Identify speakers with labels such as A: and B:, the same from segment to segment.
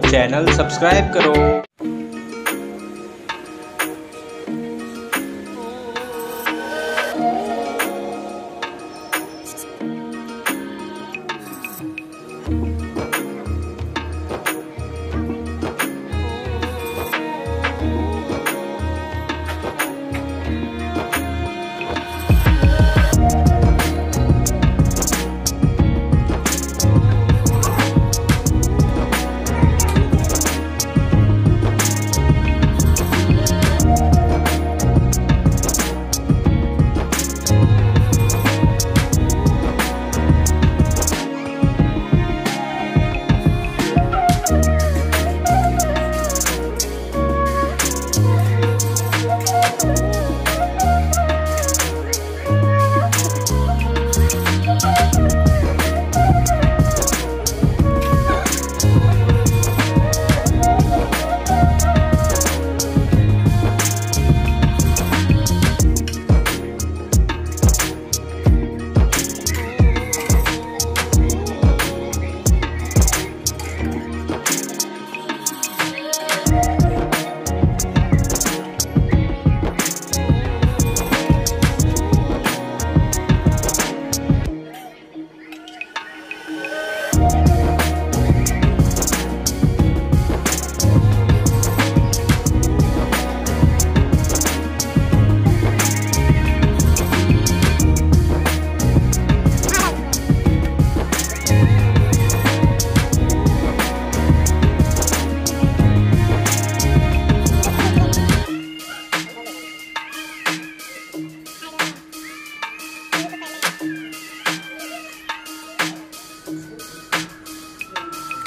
A: Channel subscribe करो।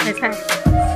B: His hand.